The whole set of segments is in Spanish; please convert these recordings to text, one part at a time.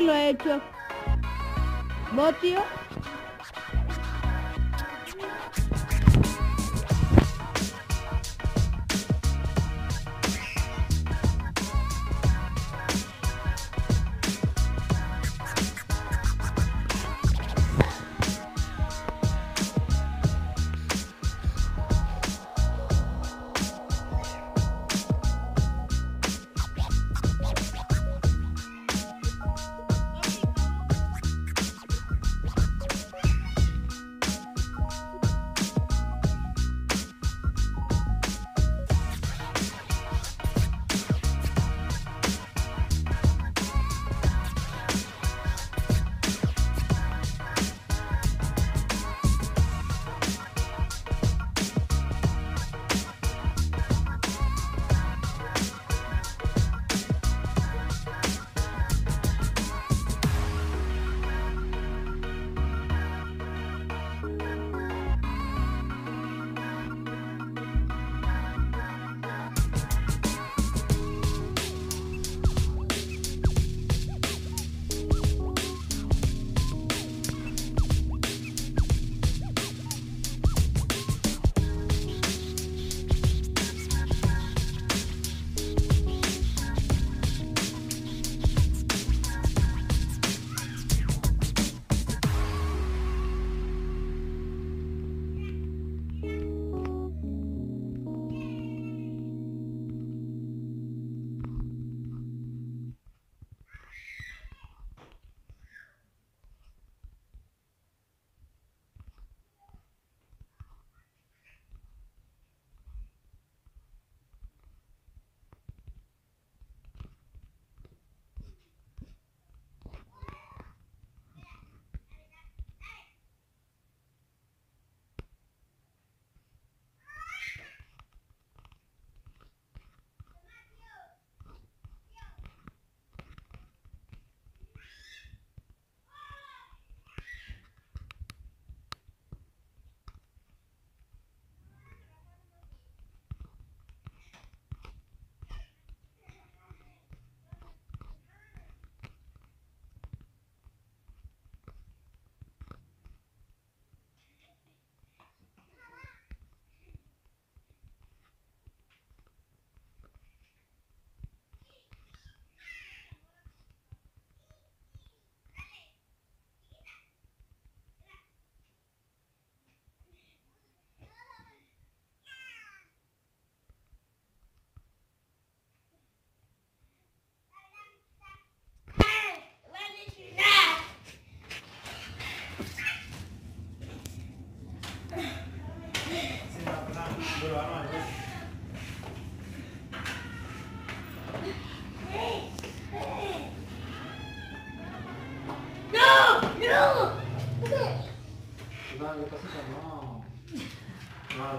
lo he hecho. Motio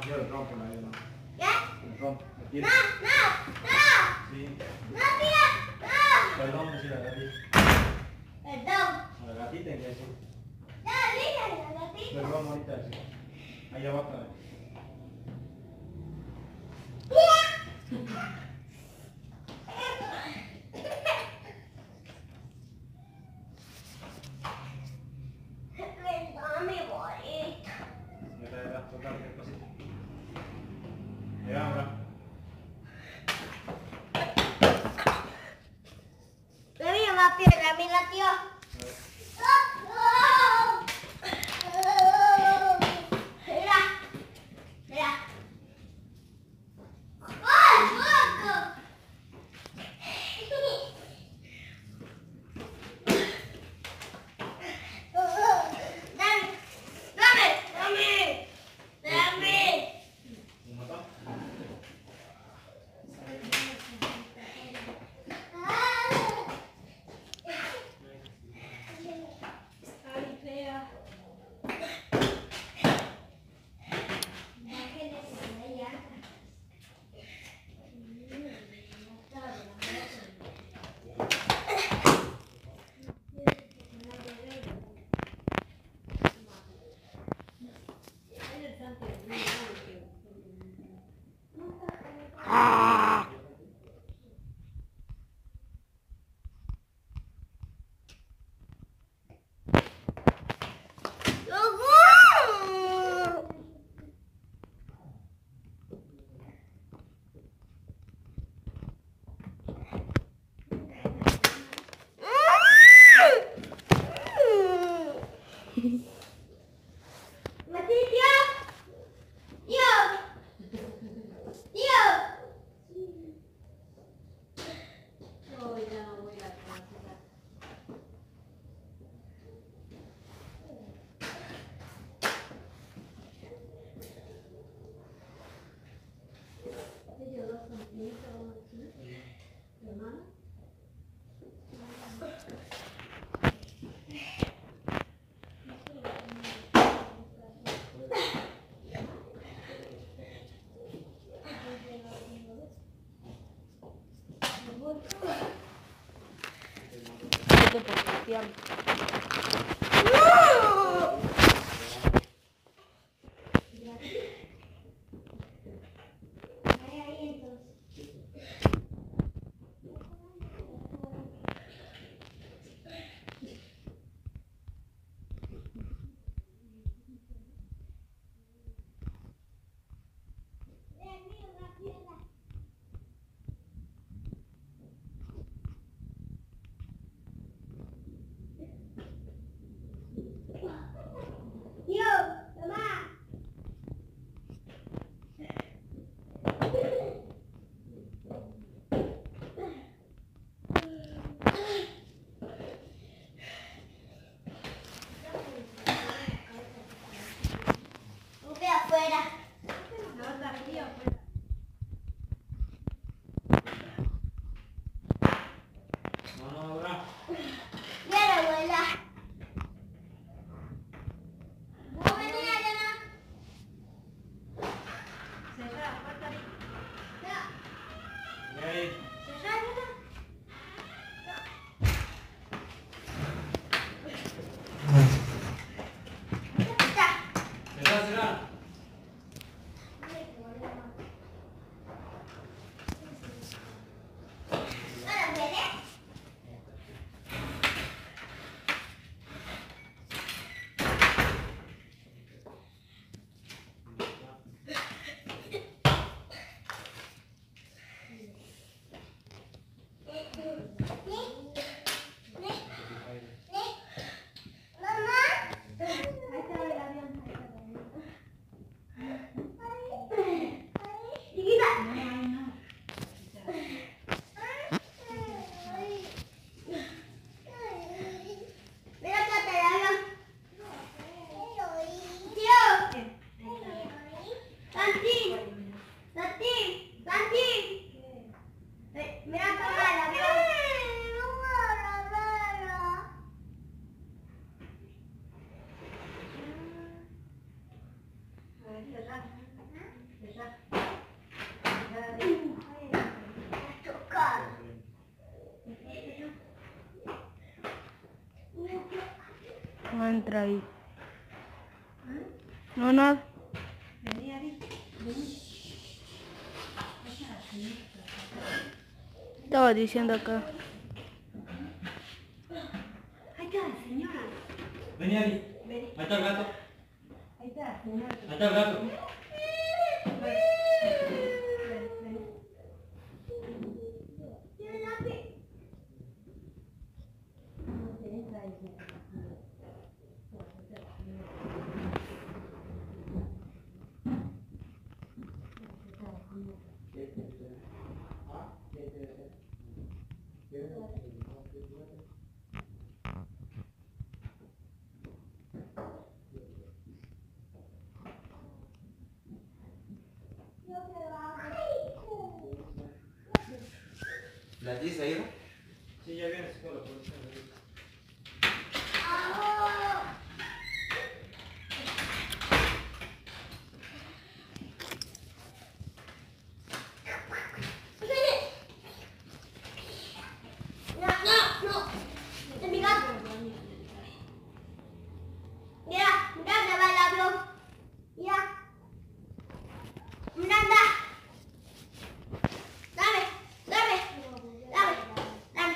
Quiero el rompo, la verdad. ¿Qué? El rompo. No, no, no, Sí. no, tía, no. Perdón, sí, la gatita. Perdón. A la gatita en que decir. No, dígale a la gatita. Perdón, ahorita sí. Ahí abajo. eh. Perdón, Gracias por confiar. No entra ahí. No, nada. Estaba diciendo acá. Vení, Ari. Ahí está el gato. Ahí está el gato. ¿La tienes ahí? No? Sí, ya viene con la policía. No, no, no. Es mi gato. Mira, mira, se va el avión. Mira. Mira, anda. Dame, dame, dame, dame, dame.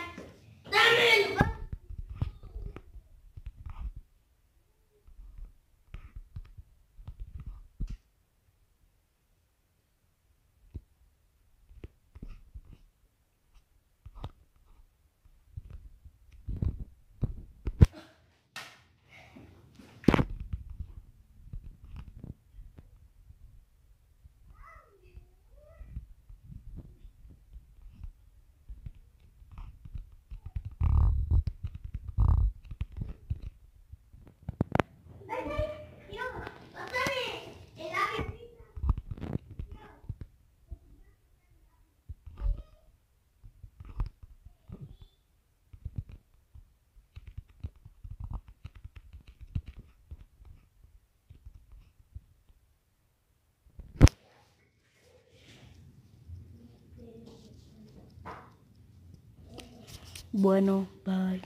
Ven, ven, tío, pásame el avión. Bueno, bye.